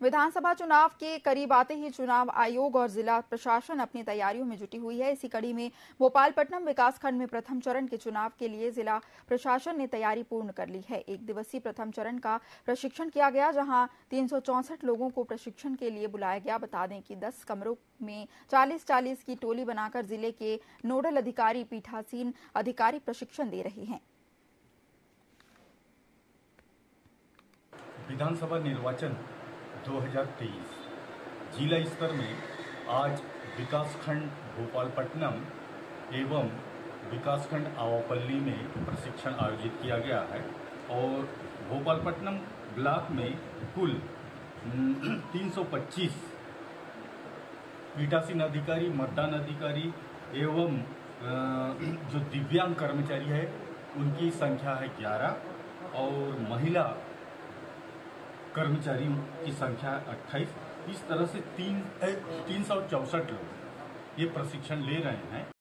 विधानसभा चुनाव के करीब आते ही चुनाव आयोग और जिला प्रशासन अपनी तैयारियों में जुटी हुई है। इसी कड़ी में भोपालपट्टनम विकासखंड में प्रथम चरण के चुनाव के लिए जिला प्रशासन ने तैयारी पूर्ण कर ली है। एक दिवसीय प्रथम चरण का प्रशिक्षण किया गया, जहाँ तीन लोगों को प्रशिक्षण के लिए बुलाया गया। बता दें कि 10 कमरों में 40-40 की टोली बनाकर ज़िले के नोडल अधिकारी पीठासीन अधिकारी प्रशिक्षण दे रहे हैं। विधानसभा निर्वाचन 2023 जिला स्तर में आज विकासखंड भोपालपट्टनम एवं विकासखंड आवापल्ली में प्रशिक्षण आयोजित किया गया है और भोपालपट्टनम ब्लॉक में कुल 325 पीठासीन अधिकारी मतदान अधिकारी एवं जो दिव्यांग कर्मचारी है, उनकी संख्या है 11 और महिला कर्मचारियों की संख्या 28 इस तरह से तीन तीन सौ चौसठ लोग ये प्रशिक्षण ले रहे हैं।